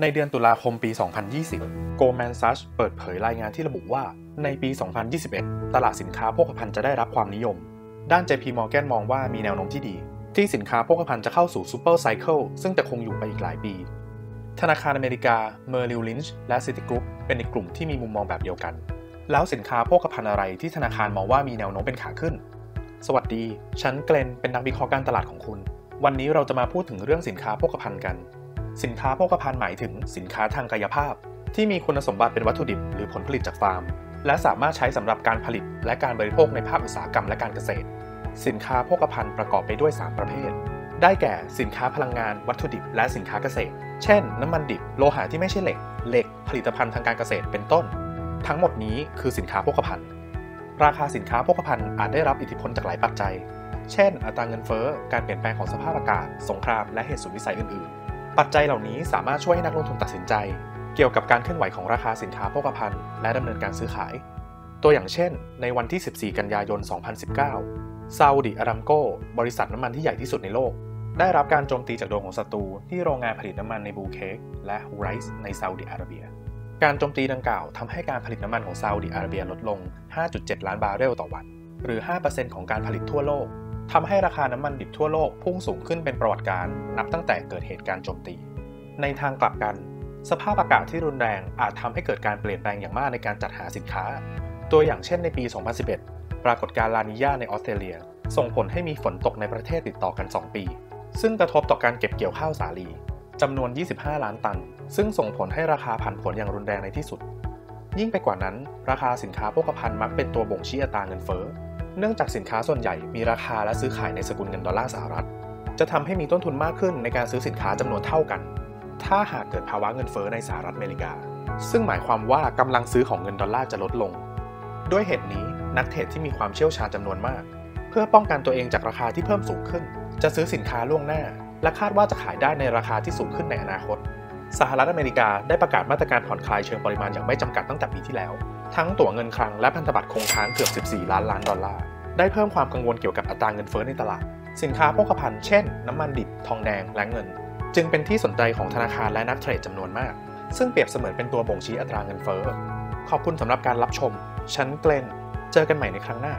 ในเดือนตุลาคมปี 2020 Goldman Sachs เปิดเผยรายงานที่ระบุว่า ในปี 2021 ตลาดสินค้าโภคภัณฑ์จะได้รับความนิยม ด้าน JP Morgan มองว่ามีแนวโน้มที่ดี ที่สินค้าโภคภัณฑ์จะเข้าสู่ Super Cycle ซึ่งจะคงอยู่ไปอีกหลายปี ธนาคารอเมริกา Merrill Lynch และ Citigroup เป็นอีกกลุ่มที่มีมุมมองแบบเดียวกัน แล้วสินค้าโภคภัณฑ์อะไรที่ธนาคารมองว่ามีแนวโน้มเป็นขาขึ้น สวัสดี ฉันเกลนเป็นนักวิเคราะห์การตลาดของคุณ วันนี้เราจะมาพูดถึงเรื่องสินค้าโภคภัณฑ์กัน สินค้าโภคภัณฑ์หมายถึงสินค้าทางกายภาพ ที่มีคุณสมบัติเป็นวัตถุดิบหรือผลผลิตจากฟาร์ม และสามารถใช้สำหรับการผลิตและการบริโภคในภาคอุตสาหกรรมและการเกษตร สินค้าโภคภัณฑ์ประกอบไปด้วย 3 ประเภท ได้แก่สินค้าพลังงาน วัตถุดิบ และสินค้าเกษตร เช่น น้ำมันดิบ โลหะที่ไม่ใช่เหล็ก เหล็ก ผลิตภัณฑ์ทางการเกษตร เป็นต้น ทั้งหมดนี้คือสินค้าโภคภัณฑ์ ราคาสินค้าโภคภัณฑ์อาจได้รับอิทธิพลจากหลายปัจจัย เช่น อัตราเงินเฟ้อ การเปลี่ยนแปลงของสภาพอากาศ สงคราม และเหตุสุดวิสัยอื่นๆ ปัจจัยเหล่านี้สามารถช่วยให้นักลงทุนตัดสินใจ เกี่ยวกับการเคลื่อนไหวของราคาสินค้าโภคภัณฑ์และดำเนินการซื้อขาย ตัวอย่างเช่น ในวันที่ 14 กันยายน 2019ซาอุดิอารามโกบริษัทน้ำมันที่ใหญ่ที่สุดในโลก ได้รับการโจมตีจากโดรนของศัตรูที่โรงงานผลิตน้ำมันในบูเคกและฮูไรส์ในซาอุดิอาระเบีย การโจมตีดังกล่าวทำให้การผลิตน้ำมันของซาอุดิอาระเบียลดลง 5.7 ล้านบาร์เรลต่อวัน หรือ 5%ของการผลิตทั่วโลก ทำให้ราคาน้ำมันดิบทั่วโลกพุ่งสูงขึ้นเป็นประวัติการนับตั้งแต่เกิดเหตุการณ์โจมตี ในทางกลับกัน สภาพอากาศที่รุนแรงอาจทำให้เกิดการเปลี่ยนแปลงอย่างมากในการจัดหาสินค้า ตัวอย่างเช่นในปี 2011 ปรากฏการณ์ลานิญาในออสเตรเลีย ส่งผลให้มีฝนตกในประเทศติดต่อกัน 2 ปี ซึ่งกระทบต่อการเก็บเกี่ยวข้าวสาลีจำนวน 25 ล้านตัน ซึ่งส่งผลให้ราคาผันผวนอย่างรุนแรงในที่สุด ยิ่งไปกว่านั้น ราคาสินค้าโภคภัณฑ์มักเป็นตัวบ่งชี้อัตราเงินเฟ้อ เนื่องจากสินค้าส่วนใหญ่มีราคาและซื้อขายในสกุลเงินดอลลาร์สหรัฐ จะทำให้มีต้นทุนมากขึ้นในการซื้อสินค้าจำนวนเท่ากัน ถ้าหากเกิดภาวะเงินเฟ้อในสหรัฐอเมริกา ซึ่งหมายความว่ากำลังซื้อของเงินดอลลาร์จะลดลง ด้วยเหตุนี้นักเทรดที่มีความเชี่ยวชาญจำนวนมาก เพื่อป้องกันตัวเองจากราคาที่เพิ่มสูงขึ้น จะซื้อสินค้าล่วงหน้า และคาดว่าจะขายได้ในราคาที่สูงขึ้นในอนาคต สหรัฐอเมริกาได้ประกาศมาตรการผ่อนคลายเชิงปริมาณอย่างไม่จำกัดตั้งแต่ปีที่แล้วทั้งตั๋วเงินคลังและพันธบัตรคงค้างเกือบ 14 ล้านล้านดอลลาร์ ได้เพิ่มความกังวลเกี่ยวกับอัตราเงินเฟ้อในตลาด สินค้าโภคภัณฑ์เช่น น้ำมันดิบ ทองแดง และเงิน จึงเป็นที่สนใจของธนาคารและนักเทรดจำนวนมาก ซึ่งเปรียบเสมือนเป็นตัวบ่งชี้อัตราเงินเฟ้อ ขอบคุณสำหรับการรับชมฉันเกลน เจอกันใหม่ในครั้งหน้า